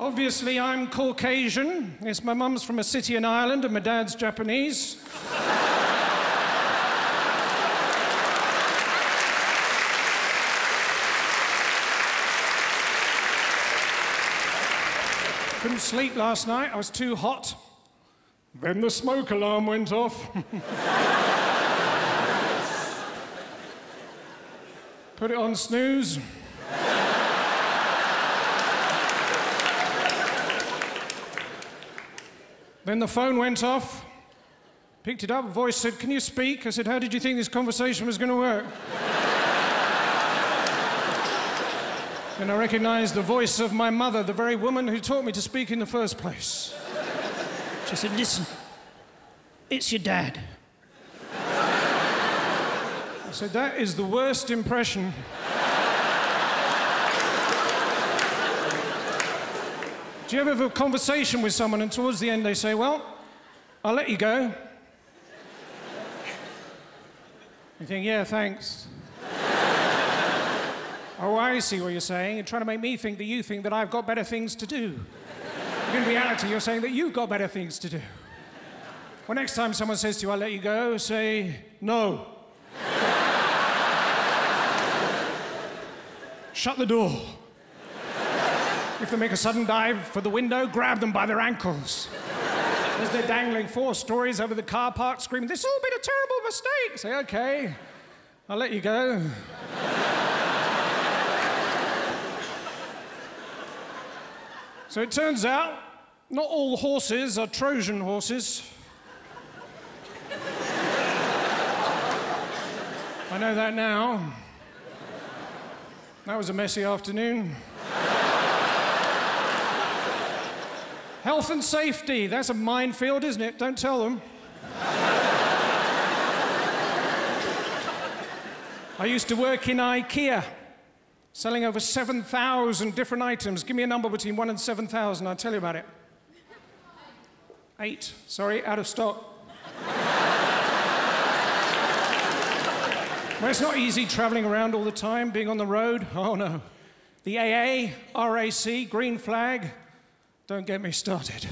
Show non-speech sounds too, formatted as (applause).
Obviously, I'm Caucasian. Yes, my mum's from a city in Ireland and my dad's Japanese. Couldn't sleep last night. I was too hot. Then the smoke alarm went off. (laughs) Put it on snooze. Then the phone went off. Picked it up, a voice said, Can you speak? I said, How did you think this conversation was going to work? (laughs) and I recognized the voice of my mother, the very woman who taught me to speak in the first place. She said, Listen, it's your dad. I said, That is the worst impression. Do you ever have a conversation with someone and towards the end they say, Well, I'll let you go? You think, Yeah, thanks. (laughs) oh, I see what you're saying. You're trying to make me think that you think that I've got better things to do. In reality, you're saying that you've got better things to do. Well, next time someone says to you, I'll let you go, say, No. (laughs) Shut the door. If they make a sudden dive for the window, grab them by their ankles. As they're dangling four stories over the car park, screaming, This has all been a terrible mistake. Say, OK, I'll let you go. so it turns out, not all horses are Trojan horses. I know that now. That was a messy afternoon. Health and safety, that's a minefield, isn't it? Don't tell them. I used to work in IKEA, selling over 7,000 different items. Give me a number between 1 and 7,000, I'll tell you about it. Eight, sorry, out of stock. well, it's not easy traveling around all the time, being on the road. Oh no. The AA, RAC, green flag, don't get me started.